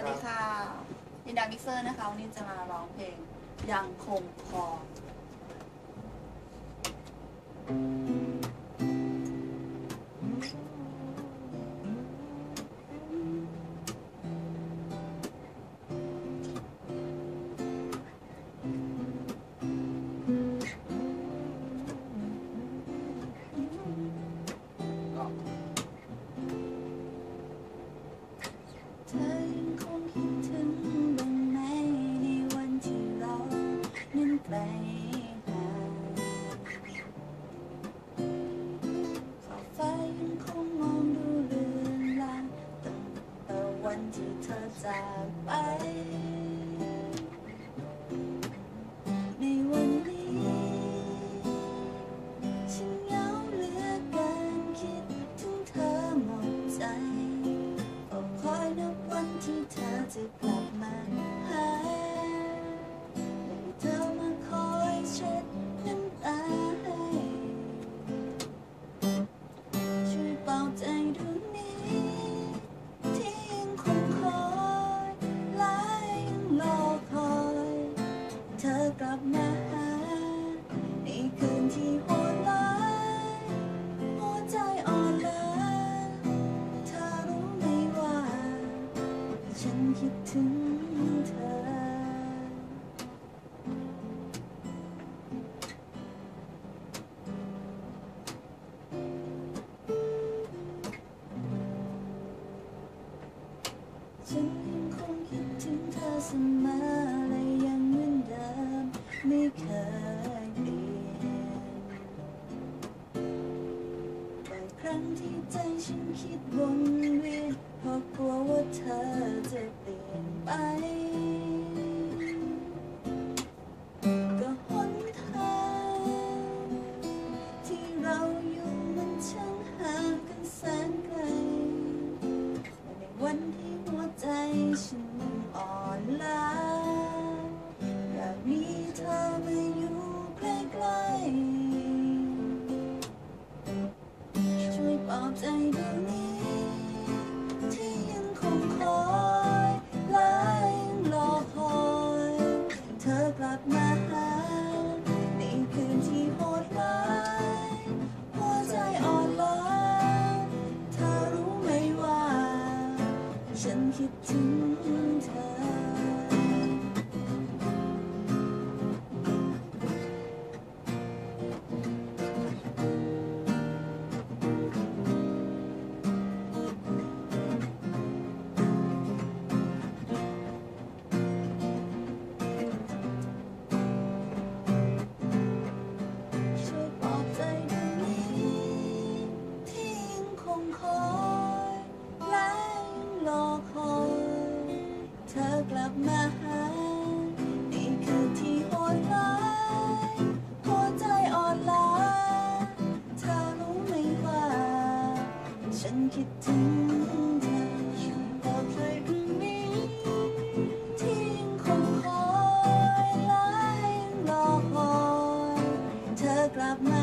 วัสดีค่ะอินดามิเซอร์นะคะ วันนี้จะมาร้องเพลงยังคงพอ ไปมาขอบฟ้ยังคงมองดูเลือนลางตั้งแต่วันที่เธอจากไป ในวันนี้ ฉันเหงาเลือกินคิดถึงเธอหมดใจเฝ้คอยนับวันที่เธอจะ ฉันยังคงคิดถึงเธอเสมอและยังเหมือนเดิมไม่เคยเปลี่ยนบ่อครั้งที่ใจฉันคิดวนเวียนเพราะกลัวว่าเธอจะเปลี่ยนไป คิดถึ love.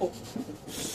お。